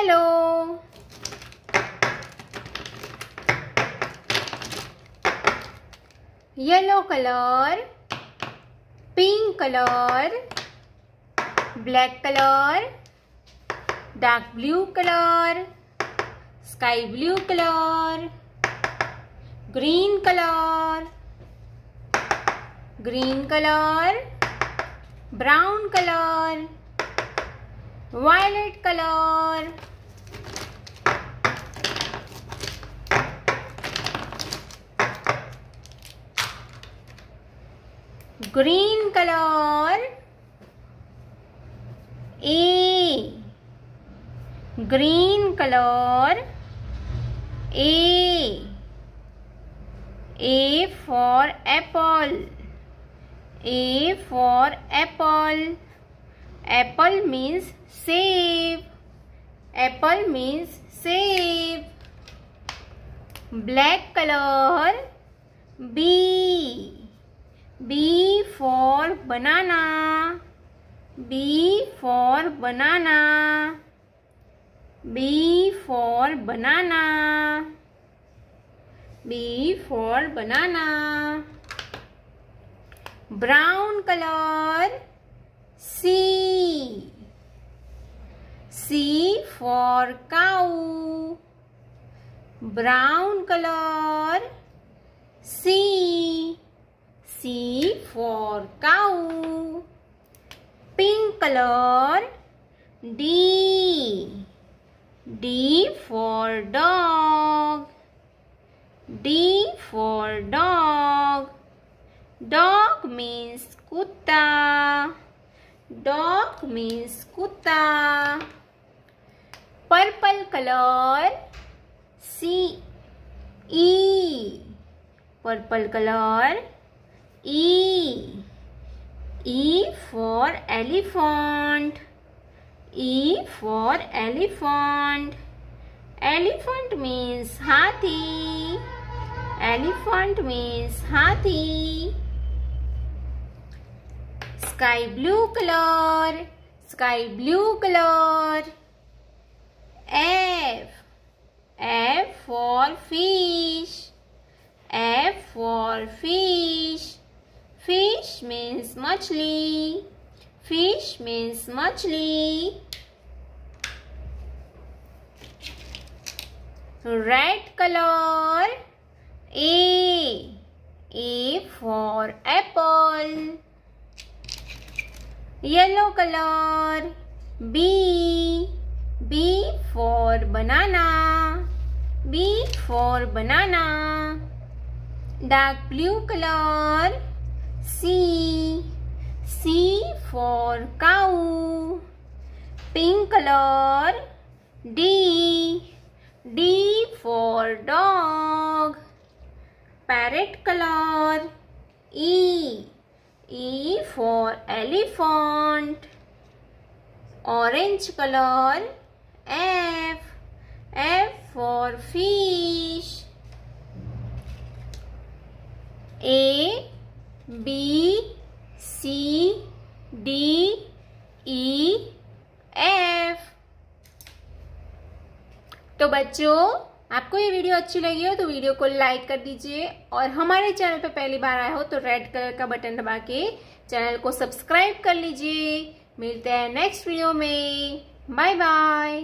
Hello yellow colour pink colour black colour dark blue colour sky blue colour green colour green colour brown colour violet colour green color A green color A A for apple A for apple apple means save apple means save black color B B for banana. B for banana. B for banana. B for banana. Brown color. C. C for cow. Brown color. C. C for cow. Pink color. D. D for dog. D for dog. Dog means kutta. Dog means kutta. Purple color. C. E. Purple color. E. E for elephant. E for elephant. Elephant means hathi. Elephant means hathi. Sky blue color. Sky blue color. F. F for fish. F for fish. Fish means machli. Fish means machli. Red color. A. A for apple. Yellow color. B. B for banana. B for banana. Dark blue color. C. C for cow. Pink color. D. D for dog. Parrot color. E. E for elephant. Orange color. F. F for fish. A B C D E F तो बच्चों, आपको ये video अच्छी लगी हो तो video को like कर दीजिए और हमारे चैनल पे पहली बार आए हो तो रेड कलर का बटन दबा के चैनल को सब्सक्राइब कर लीजिए। मिलते हैं नेक्स्ट वीडियो में। Bye bye.